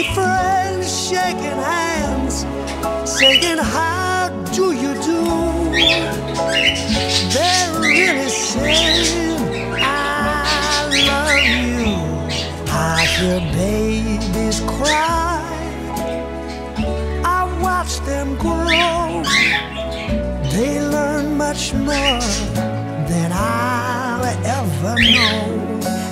Friends shaking hands, saying, How do you do? They're really saying, I love you. I hear babies cry. I watch them grow. They learn much more than I'll ever know.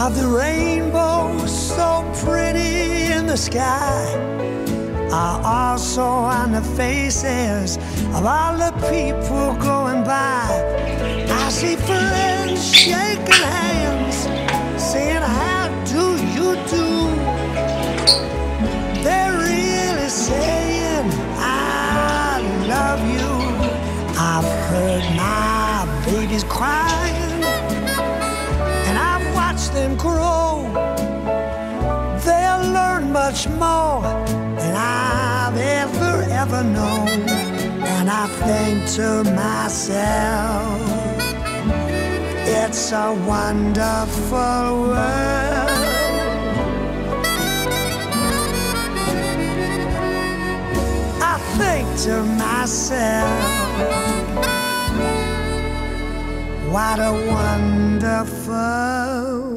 Of the rainbow, so pretty in the sky, are also on the faces of all the people going by. I see friends shaking hands, saying, How do you do? They're really saying, I love you. I've heard my babies crying them grow. They'll learn much more than I've ever, ever known. And I think to myself, it's a wonderful world. I think to myself, what a wonderful